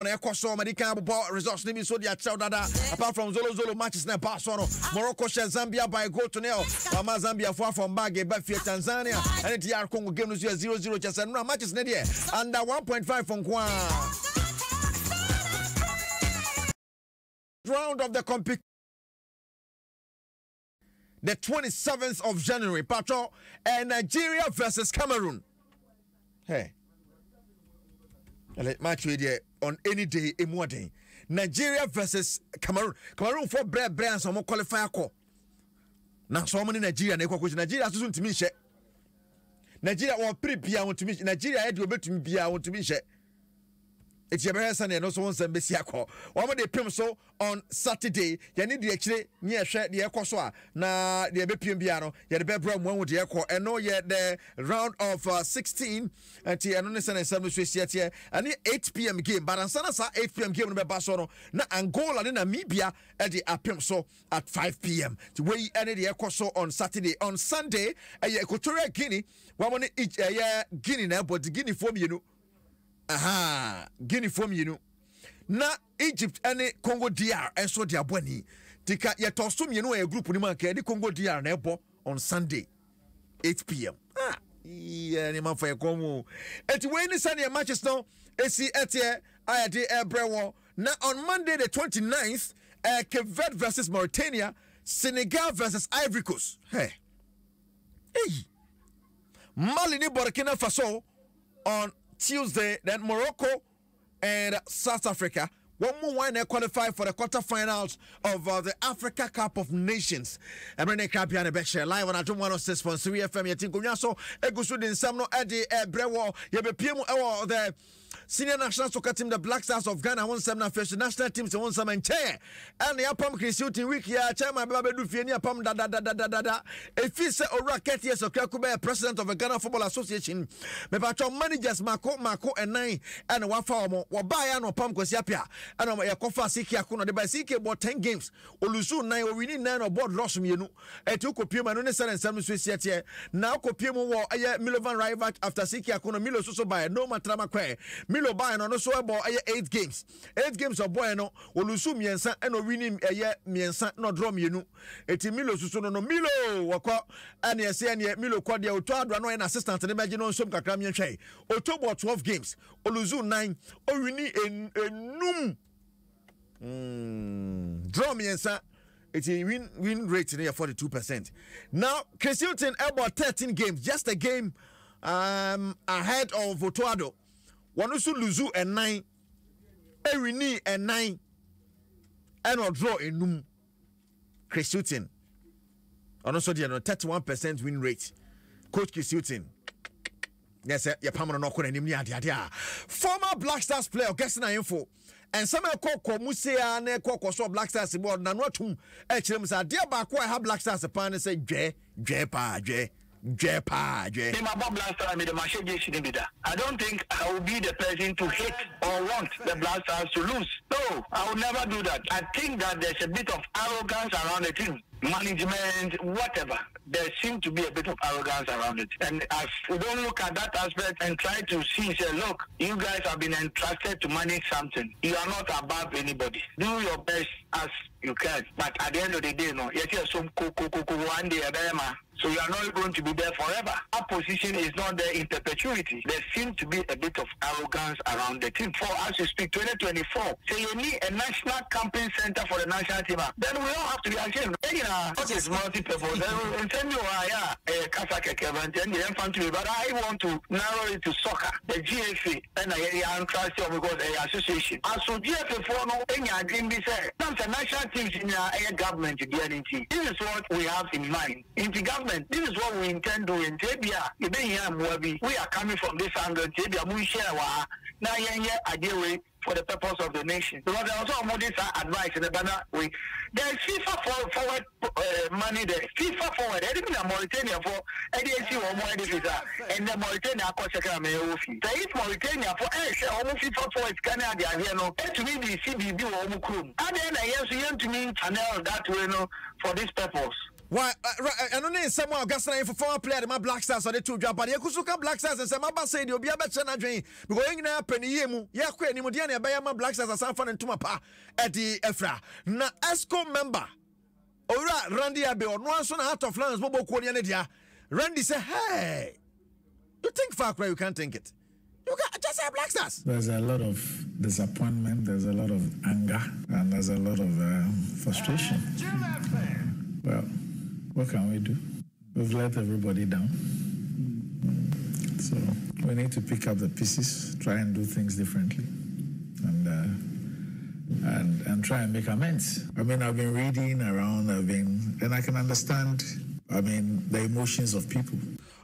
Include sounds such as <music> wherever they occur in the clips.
na ɛkɔ so ɔmade kan abobɔ results. No bi nso de akyerɛw dada apart from zolo zolo matches na ɛbaa so no morocco hyɛ zambia by goal to nil. Wama zambiafoɔ afɔm bag eh, ɛba fie tanzania. Ɛne dr congo game no so yɛ 00 kyɛ sɛ nora matches no deɛ under 1.5 fo nko a round of the competition. The 27th of January, Patro, and eh, Nigeria versus Cameroon. Hey. Match with you on any day in ɔden nigeria versus cameroon. Cameroon fo bread brands ansa ɔmo qualify akɔ na so many ne nigeria na ekɔ kɔsi nigeria soso ntumi nhyɛ nigeria wɔn pere bia wɔn ntumi nigeria yɛ deɛ obetumi bia wɔn ntumi nhyɛ. Eti yɛbɛhɛ sɛ neɛ no so wo nsɛm bɛsi akɔ wɔn de pem so on saturday yɛne deɛ akyire ne yɛhwɛ deɛ ɛkɔ so a na deɛ ɛbɛpiem bia no yɛde bɛbrɛ mu ahu deɛ ɛkɔ ɛno yɛ the round of uh, 16 nti ɛno ne sɛ ne nsɛm no so asiɛteɛ ɛne 8 pm game. But ansa na saa 8 pm game no bɛba so no na angola ne namibia ɛde apem so at 5 pm nti wei ɛne deɛ ɛkɔ so on saturday. On sunday ɛyɛ equatorial guinea wɔn ne ɛyɛ guinea na ɛbɔ de guineafoɔ mmienu aha guineafoɔ mmienu na egypt ne congo dr nso de abɔ ani tika yɛtɔ so mmienu a group no mu anka congo dr na on sunday 8 pm ah yɛ nneɛma fa yɛ kɔn mu. Eti wei ne sɛdeɛ matches no esi ɛbrɛ wɔ na on monday the 29th uh, cape verde versus mauritania senegal versus ivory coast. Hey. hey. mali ne burkina faso on Tuesday, then Morocco and South Africa. One more they qualify for the quarterfinals of uh, the Africa Cup of Nations. They cap and Bechre live on Adom 106.3 FM, you think so Egusu din Samno Eddie Brewo, you be PM or the senior national soccer team, the Black Stars of Ghana, one seven first national teams, one seven chair. And the Apam Christian week here, chairman Babedu Fieni Apam da da da da da da da. If he say Ora Ketias of Kakube, president of the Ghana Football Association, me patron managers Mako Mako and nine and one farm, Wabaya no Pam and ɛna yɛkɔfa sike akono. De ba sike bɔ 10 games. Olusu nan owini nan na board loss mmienu. Ɛti wokɔpie mu ɛno ne sɛre nsɛm nso ɛsiɛ teɛ. Na wokɔpie mu wɔ ɛyɛ milovan rival after sike akono. Milo soso so baɛ noma trama kɔɛ. Milo baɛ no ɔno so ɛbɔ ɛyɛ 8 games. Eight games ɔbɔɛ no olusu mmiɛnsa ɛna owini ɛyɛ mmiɛnsa na ɔdrɔ mienu ɛti milo soso no no milo wɔkɔ. Ɛne ɛsɛ ɛneɛ milo kɔ deɛ ɔtɔ adoa no ɔyɛ n'assistant ne bɛgye no nsom kakra mmiɛnhwɛ ɔtɔ bɔ 12 games. Olusu nan owini enum Mm. draw mmiɛnsa eti win win rate no yɛ forty two percent. Now chris hilton ɛbɔ thirteen games. Just a game um, ahead of otoado wɔn nso luzu ɛnan ewini ɛnan ɛna ɔdraw enum chris hilton. Ɔno nso deɛ no thirty one percent win rate. Coach chris hilton. Yɛ sɛ yɛ pam no na ɔkɔ n'anim ne adeade a former black stars player ɔkɛse na info nsɛm a ɛkɔ kɔ mu se a na ɛkɔ kɔ so black stars bɔ nano atum ɛkyerɛ mu sɛ adeɛ baako a ɛha black stars paa ne sɛ dwɛ dwɛ paa da i don't think i will be the person to hate or want the black stars to lose no i will never do that i think that there's a bit of arrogance around the team management, whatever. There seems to be a bit of arrogance around it. And as we don't look at that aspect and try to see, say, look, you guys have been entrusted to manage something. You are not above anybody. Do your best as you can. But at the end of the day, no, yes, yes, some one day, so you are not going to be there forever. Our position is not there in perpetuity. There seems to be a bit of arrogance around the team. For as you speak, 2024, say you need a national campaign center for the national team. Then we all have to be ashamed. Hey, uh, what is multi-purpose? <laughs> Then we will send you a Kasa Kevin and the infantry. But I want to narrow it to soccer, the GFA, and I trust you because a association. As for GFA, for no, any dream be said, some national teams in our government, this is what we have in mind. In the government, this is what we intend doing. Tebia, you been here, Mwabi. We are coming from this angle. Tebia, we share wa. Now, yeah, yeah, idea way for the purpose of the nation. Because there also more this advice in the banner way. There is FIFA for, forward uh, money there. FIFA forward. Anything in Mauritania for ADC or more visa. And the Mauritania cost may ofi. So if Mauritania for eh say almost FIFA forward can have the here no. Eh to me the CBB or Mukrum. And then I yes you to me channel that way no for this purpose. Why? ɛno ne nsɛm a ɔgasena yɛfo former player de ma black stars ɔde to dwa bade yɛku so ka black stars nsɛm aba sɛ deɛ obiaa bɛkyerɛ no adwen because yɛn nyinaa pɛ ne yie mu yɛakɔ anim deɛ ne ɛbɛyɛ ma black stars asan fa no ntoma pa ɛde afira na exco member owura randy abbey ɔno nso na heart of lions bɔbɔ kuo neɛ ne dea. Randy sɛ hey you think far cry you can't think it. You can just say black stars. There's a lot of disappointment, there's a lot of anger, and there's a lot of um, frustration. Well, what can we do? We've let everybody down. So we need to pick up the pieces, try and do things differently, and uh, and and try and make amends. I mean, I've been reading around, I've been, and I can understand. I mean, the emotions of people.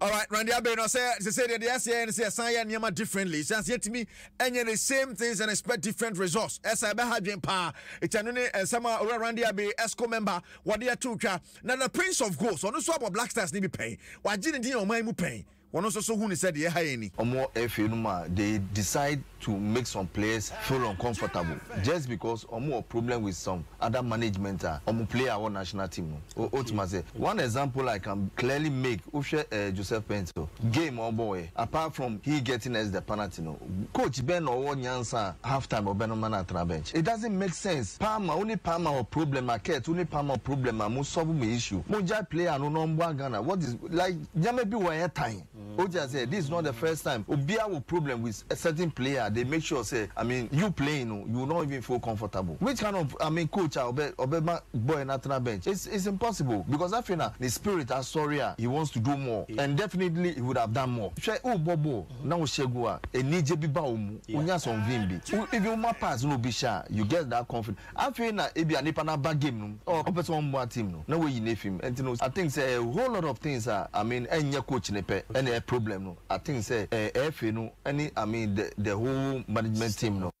All right, Randy Abbey, no say say say the SCA and say assign ya niyama differently. Since yet to me, and the same things and expect different results. As I have been pa, it's an and uh, some uh, Randy Abbey ExCo member. What they are two Now the Prince of Goals on the swap of Black Stars ni be paying. Why didn't you mind mu paying? wọn nso so hun ni sẹ deɛ ɛha yɛ ni. ɔmɔ ɛfɛ nu ma they decide to make some players feel uncomfortable just because ɔmɔ wɔ problem with some other management a ɔmɔ player wɔ national team no o o tuma sɛ one example i can clearly make o fɛ ɛɛ joseph pento game ɔbɔ yɛ apart from he getting as the penalty no coach bɛn na ɔwɔ nyansa half time ɔbɛn no man at na bench it doesn't make sense palma only palma wɔ problem akɛt only palma wɔ problem a mo solve mo issue mo ja player no na Ghana. what is like nyama bi wɔ ɛyɛ. Mm. Oja say this is not the first time. Obia will problem with a certain player. They make sure say I mean you playing no, you will not even feel comfortable. Which kind of I mean coach ah, obe obe ma boy na tena bench? It's it's impossible. Because I feel na the spirit as sorry ah, he wants to do more. And definitely he would have done more. Hwɛ o bobo na o ṣẹ́gun a enije bi ba o mu o nya some vim bi O- if you ma pass no bi sha you get that confidence. Afei na ebi a nipa na ba game no. Or ɔpɛ sɛ ɔmo a team no. Na wey yi ne fim nti no I think say a whole lot of things ah I mean ɛnyɛ coach ne pɛ ɛna ɛ problem no. I think say ɛ ɛfɛ no ɛne I mean the the whole management team no.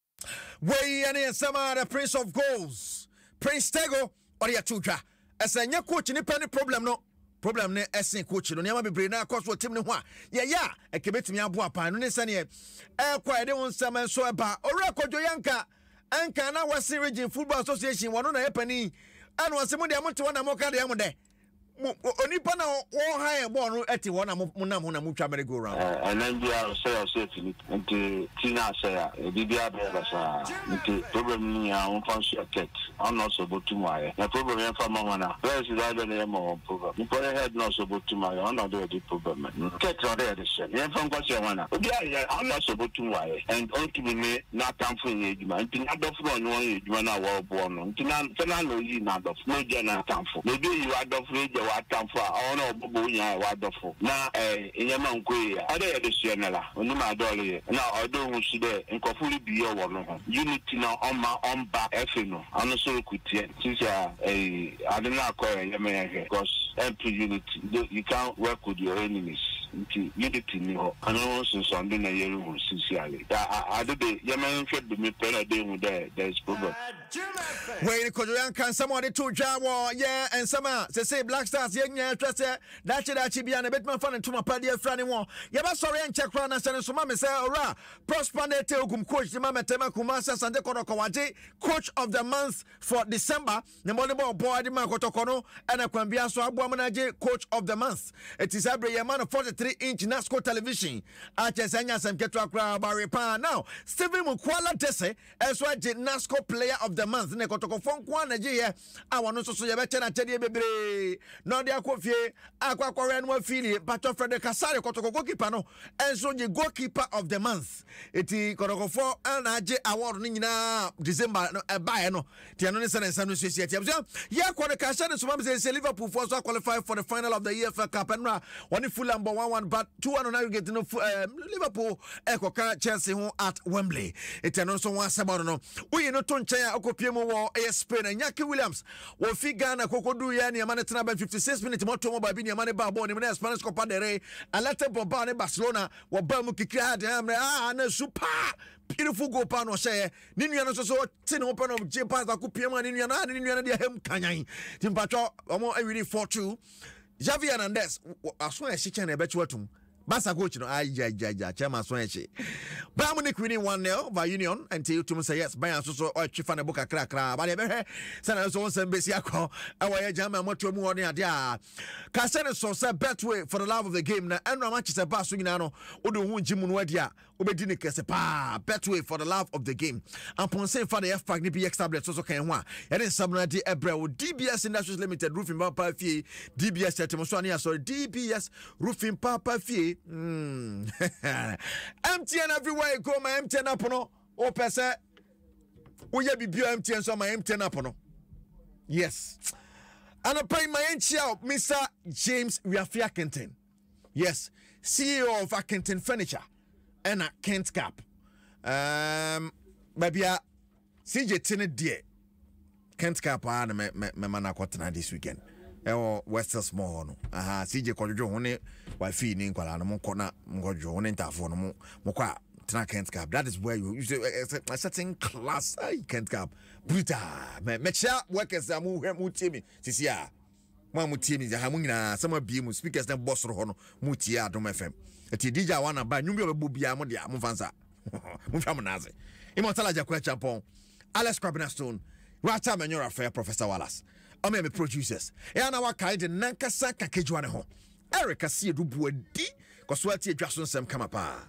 wei ne nsɛm a the prince of goals. Prince tego ɔde yɛto dwa ɛsɛ nyɛ coach ne pɛ ne problem no. Problem ne ɛsen coach no nneɛma bebree na akɔ so wɔ tim ne ho a yɛyɛ a ɛkɛ bɛtumi aboa paa no ne sɛneɛ ɛkɔ a yɛde wo nsɛm nso ɛba owura kɔdwo yɛnka ɛnka na wɔse region football association wɔno na yɛpani ɛna wɔse mo deɛ mote hɔ na moka deɛ mo dɛ onipa na wɔha yɛ bɔɔl no hɔ na mo mo nam ho na motwa merry go round. Ɛnɛ bi a sɛ ɔsɛ tini nti ti na asɛ a ebi bi abɛɛ basaa nti problem ni a wɔmfa nso ɛkɛt ɔna ɔsɛ botum ayɛ na problem yɛn fa ma wɔn a players bi adɛ na yɛ ma wɔn problem? Nipa yɛ head na ɔsɛ botum ayɛ ɔna ɔde yɛde problem kɛt na ɔde yɛde hyɛ yɛn fa nkɔ hyɛ wɔn a obi ayɛ ɔna ɔsɛ botum ayɛ and ɔntumi ne n'atamfo yɛ adwuma nti n'adɔfo na ɔne wɔn yɛ adwuma na wɔreboɔ no nti na fɛn na oyi n'adɔfo na ogya n'atamfo na obi na w'atamfo a ɔno ɔbɔbɔ onyaa w'adɔfo. Na ɛɛ nyɛma nko yi a ɔde yɛde hyɛ ne la onim adɔɔle yɛ. Na ɔde ohun si dɛ nkɔfo no bi yɛ wɔ no ho. Unity na ɔma ɔmba ɛfɛ no ɔno nso rekutie sisi a ade no akɔ yɛ yɛn hwɛ. Because ɛmpi unity. You can work with your enemies. Nti unity ni hɔ. Ɔno nsonsɔnde na yɛrehu sisi ale. Da a- ade de yɛmɛ nhwɛ dumi pɛ na de hu dɛ there is problem. wei ne kɔdwo yɛnka nsɛm ɔde to dwa wɔ yɛ nsɛm a sɛsei black stars yɛnyina hwɛ sɛ dakye dakye bia na ɛbɛtumi afa ne ntoma padeɛ afira ne na sɛ me sɛ ɔwura prosper ne ogum coach de ma mɛtɛma kuma sɛ sante coach of the month for december. Ne mmɔde bɔ ɔbɔ de ma kɔtɔkɔ no ɛna kwan bia so aboa agye coach of the month. Ɛti saa no 43 inch nasco television. Akyɛ sɛ anya asɛm ketewa now stephen mukwala dese ɛnso agye nasco player of the month. Ne kɔtɔkɔfoɔ nko a nagyeyɛ a wɔno nso so yɛbɛkyɛ no akyɛdeɛ bebree na ɔde akɔ fie akɔ akɔwɛ no afili patɔ frederick kasare goalkeeper no. Of the month. Ɛti kɔtɔkɔfoɔ ana agye award no december no eh, ɛbaeɛ no. Nti ɛno ne sɛ ne nsɛm no asi atiam so yɛkɔ no kahyɛ for the final of the EFL Cup. Ɛno a wɔne fulham bɔ 1-1 but 2-1 on aggregate no eh, liverpool ɛkɔka chelsea ho at wembley ɛti ɛno nso ho asɛm no no woyi no to nkyɛn a wokɔpie mu wɔ ɛyɛ spain inaki williams wɔfi ghana kɔkɔduyɛ nneɛma no tena bɛ 56 minutes mɔtɔ mu baabi nneɛma no baa bɔɔ nim na spanish copa del rey alete bɔbaa ne barcelona wɔbaa mu kikra adeɛ mmerɛ a na su paa beautiful goal paa na ɔhyɛeɛ ne nua no nso so ne ho pɛ no gye pass baako pie mu a ne nua no a ne nua no deɛ ham kanyan awiri 4-2 Javier hernandez aso a ɛhyekyɛ na ɛbɛkyew atom basa coach no ajajaja chairman so ekyi bayern munich winning 1-0 by union nti wotum sɛ yes bayern so so ɔtwe fa ne bo kakrakra bade bɛhwɛ sɛna so wo nsɛm bɛsi akɔ ɛwɔ yɛ gyama mmɔtoa mu hɔ ne adeɛ a ka sɛ ne sɔ sɛ betway for the love of the game na ɛno ama kye sɛ ba so nyinaa no wode wo ho ngye mu no adi a wobɛdi ne kɛsɛ paa betway for the love of the game. Ampɔnsen fa de fpac ne bx tablet so so kan ho a yɛde nsɛm no de ɛbrɛ wo dbs industries limited roofing papa fie dbs yɛtem so ane asɔre dbs roofing papa fie <laughs> mm. mtn everywhere you go ma mtn apono wopɛ sɛ woyɛ biribia mtn so ama mtn apono yes. Anɔpa yi ma yɛnkyia mr james wiafia kenton yes. Ceo of akenton furniture ɛna kent cap um, baabi a cj te no deɛ kent cap a na mɛma no this weekend ɛwɔ western small hɔ no. Aha cj kɔdwodwo ho ne wafii ne nkwalaa no mokɔ na mkɔdwo ho ne ntafoɔ no mo- mokɔ a tena kent cap that is where you, you say, a, a certain class ay, kent cap brutal. Mɛ- mɛkyia workers a mohwɛ motie me. Sisi a mo a motie me ha mo nyinaa sɛ moabie mu speakers ne bɔ soro hɔ no motie adom fm ɛti dj a wana ba nwum bi a ɔbɛbɔ biaa mode a momfa nsa. Momhwɛ <laughs> mo naase immortal agyakoa champɔn alex crabina stone rata manyora fɛ professor wallace. Ɔma me producers. Ɛyɛ na wakae de nankasa kakadwa ne ho. Eric aseɛ do buadi kɔso ati adwa so nsɛm kama paa